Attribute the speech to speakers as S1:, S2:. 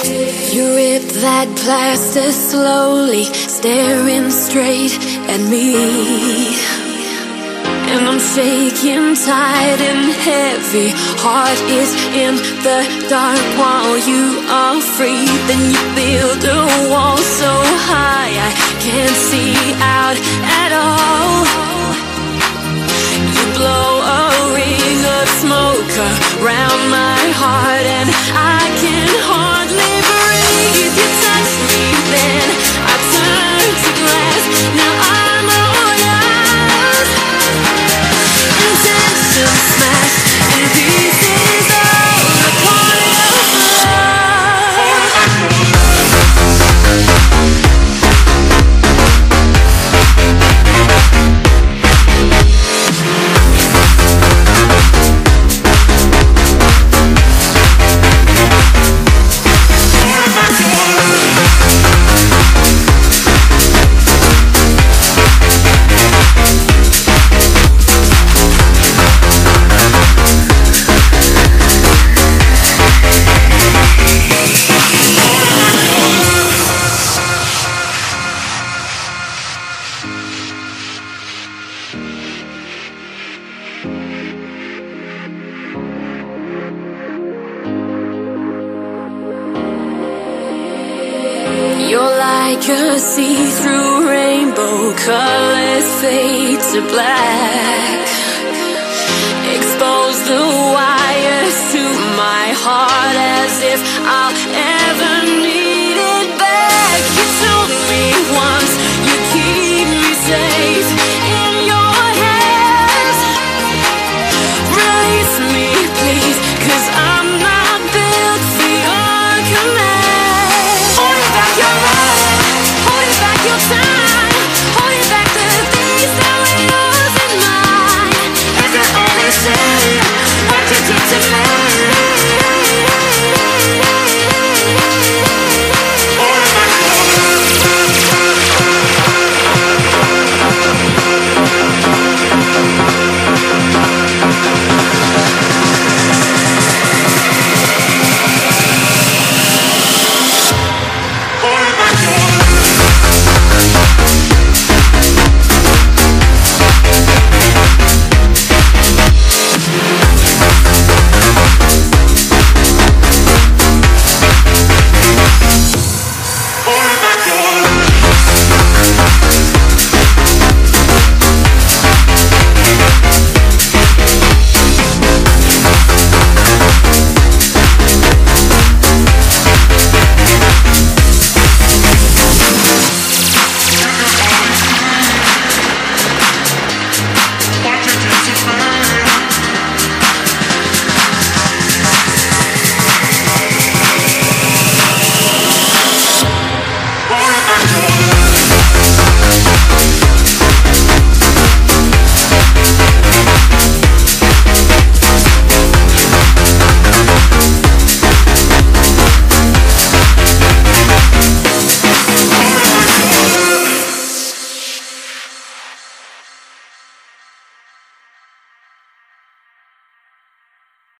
S1: You rip that plaster slowly, staring straight at me. And I'm shaking tight and heavy. Heart is in the dark while you are free. Then you build a wall so high I can't see out at all. You blow a ring of smoke around my heart, and I can like a see-through rainbow, colors fade to black. Expose the wires to my heart as if I'll